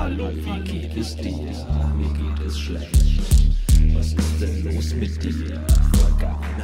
Hallo, wie geht es dir? Mir geht es schlecht. Was ist denn los mit dir? Vergangen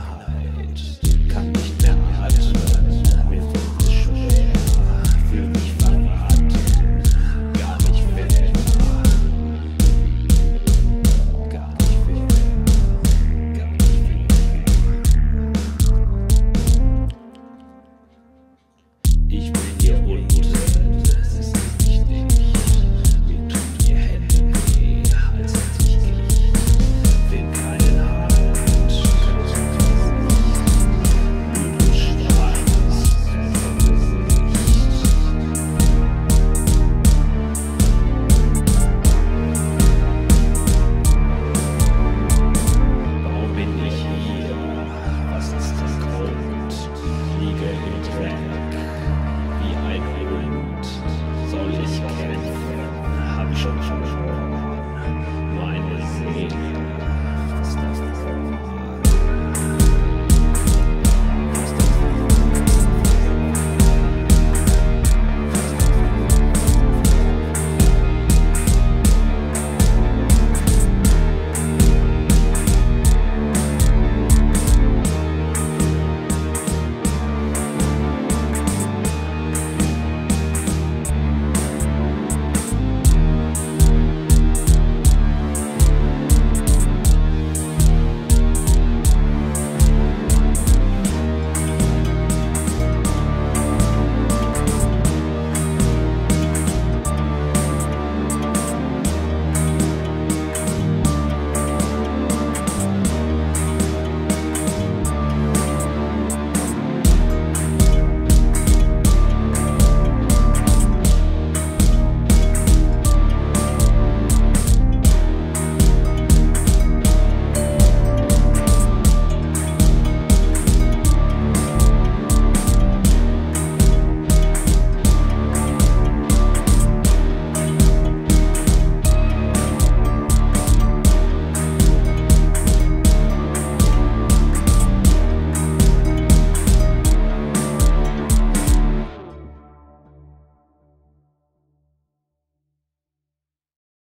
habe ich schon. schon, schon.